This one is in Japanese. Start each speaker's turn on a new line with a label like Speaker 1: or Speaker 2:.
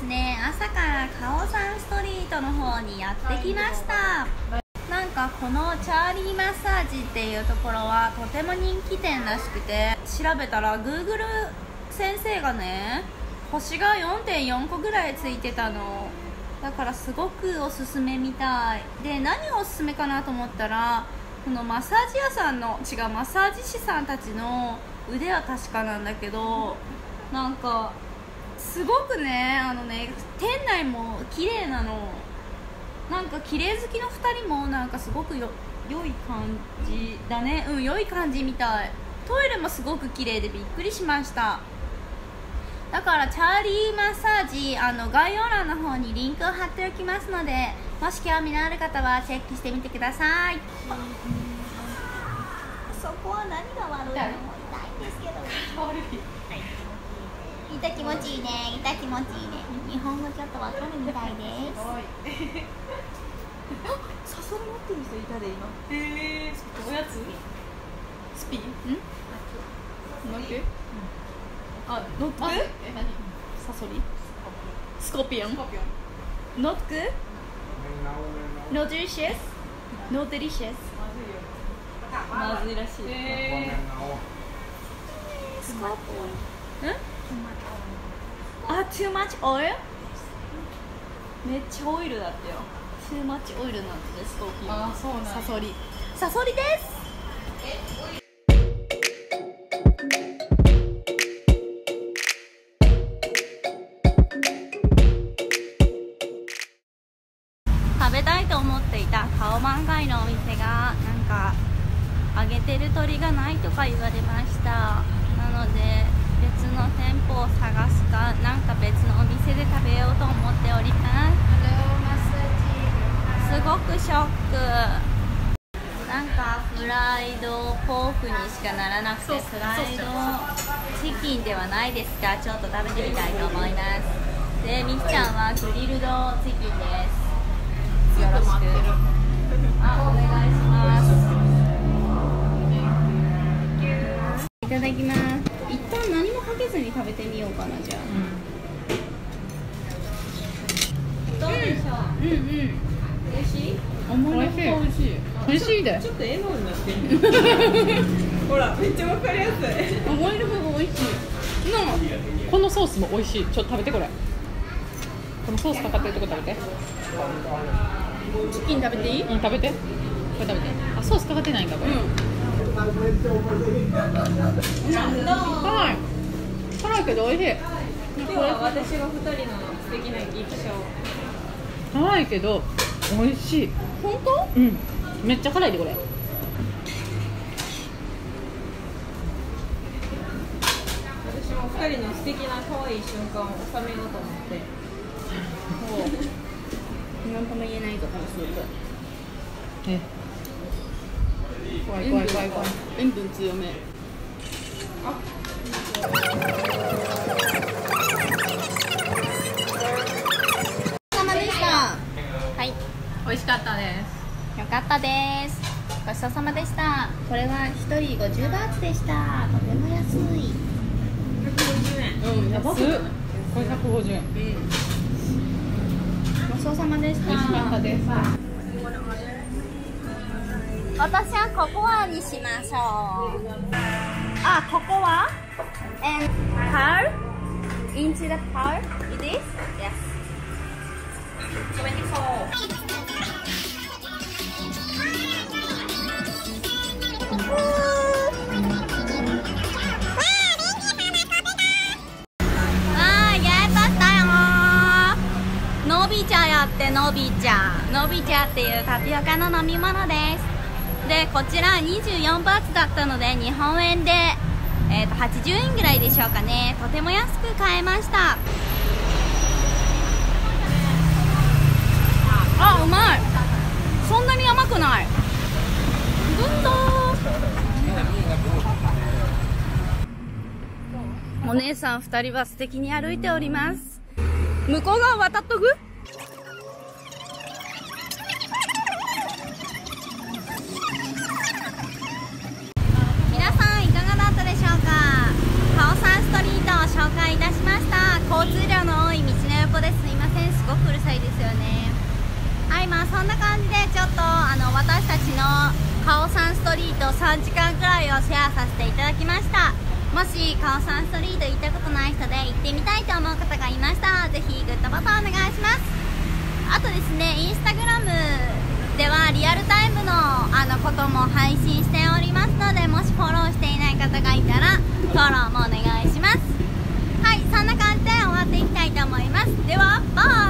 Speaker 1: 朝からカオサンストリートの方にやってきました。なんかこのチャーリーマッサージっていうところはとても人気店らしくて調べたら Google 先生がね星が4.4個ぐらいついてたの。だからすごくおすすめみたい。で何がおすすめかなと思ったらこのマッサージ屋さんの違うマッサージ師さんたちの腕は確かなんだけどなんかすごくねあのね店内も綺麗なの。なんか綺麗好きの2人もなんかすごくよ良い感じだね。うん良い感じみたい。トイレもすごく綺麗でびっくりしました。だからチャーリーマッサージあの概要欄の方にリンクを貼っておきますのでもし興味のある方はチェックしてみてください。そこは何が悪いの？痛いんですけど痛気持ちいいね。痛気持ちいいね。日本語ちょっとわかるみたいです。サソリ持ってる人いたで今。
Speaker 2: へえおやつ？スピン
Speaker 1: ん？
Speaker 2: ノック
Speaker 1: あノック？
Speaker 2: え何？
Speaker 1: サソリ？スコピオン？
Speaker 2: スコピオン。
Speaker 1: ノック？No delicious No delicious
Speaker 2: まずい。よ
Speaker 1: まずいらしい。
Speaker 2: へ
Speaker 1: スコピオンんあ too much oil? めっちゃオイルだったよ。too much oil なんてスコピオン
Speaker 2: あそうなんや。
Speaker 1: サソリ。サソリです。食べたいと思っていたカオマンガイのお店がなんか揚げてる鳥がないとか言われました。なので別の店舗を探すかなんか別のお店で食べようと思っております。すごくショック。なんかフライドポークにしかならなくてフライドチキンではないですか。ちょっと食べてみたいと思います。でみきちゃんはグリルドチキンです。よろしく。あお願いします。いただきます食べてみようかなじゃあ、どうでしょう？うんうん。美味しい？思いのほか美味しい。
Speaker 2: 美味しいで。
Speaker 3: ちょっと笑顔になってる ほらめっちゃわかりやすい。
Speaker 1: 思いのほか美味しい。の
Speaker 2: このソースも美味しい。ちょっと食べてこれ。このソースかかってるとこ食べて。
Speaker 1: チキン食べていい？
Speaker 2: うん食べて。これ食べて。あソースかかってないんだこれ、辛い辛いけど美味しい。
Speaker 3: 今日は私が二人の素敵な劇場
Speaker 2: 辛いけど美味しい。
Speaker 1: 本当？
Speaker 2: うん。めっちゃ辛いでこれ。
Speaker 3: 私も二人の素敵な可愛い瞬間を収めようと思って。
Speaker 1: 何とも言えないとこのスープ
Speaker 2: え怖い。怖い怖い怖い。
Speaker 1: 塩分強めで
Speaker 2: す。
Speaker 1: よかったですごちそうさまでした。これは一人50バーツでした。とても安い。
Speaker 3: 150円。
Speaker 1: うん
Speaker 2: 安っこれ150円。
Speaker 1: ごちそうさまでし
Speaker 2: 美味しかったです。
Speaker 1: 私はココアにしましょう。あココア and pearl? Into the pearl? It is? Yes. あーやったったよのび茶やってのび茶のび茶っていうタピオカの飲み物です。でこちら24バーツだったので日本円で、えー、と80円ぐらいでしょうかね。とても安く買えましたあうまいそんなに甘くないうんとお姉さん2人は素敵に歩いております。向こう側渡っとく？皆さんいかがだったでしょうか？カオサンストリートを紹介いたしました。交通量の多い道の横ですいません。すごくうるさいですよね。はいまあそんな感じでちょっとあの私たちのカオサンストリート3時間くらいをシェアさせていただきました。もしカオサンストリート行ったことない人で行ってみたいと思う方がいましたらぜひグッドボタンお願いします。あとですねインスタグラムではリアルタイムのあのことも配信しておりますのでもしフォローしていない方がいたらフォローもお願いします。はいそんな感じで終わっていきたいと思います。ではバイ。